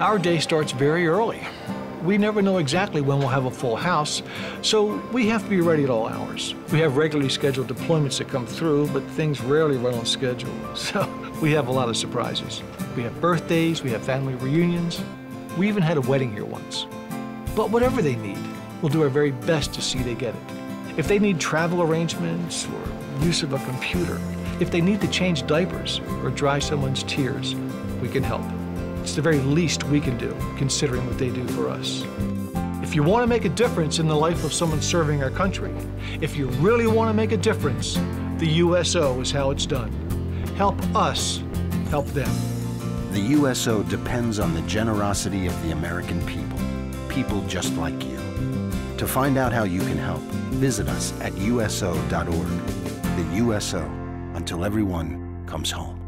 Our day starts very early. We never know exactly when we'll have a full house, so we have to be ready at all hours. We have regularly scheduled deployments that come through, but things rarely run on schedule, so we have a lot of surprises. We have birthdays, we have family reunions. We even had a wedding here once. But whatever they need, we'll do our very best to see they get it. If they need travel arrangements or use of a computer, if they need to change diapers or dry someone's tears, we can help. It's the very least we can do, considering what they do for us. If you want to make a difference in the life of someone serving our country, if you really want to make a difference, the USO is how it's done. Help us help them. The USO depends on the generosity of the American people, people just like you. To find out how you can help, visit us at uso.org. The USO, until everyone comes home.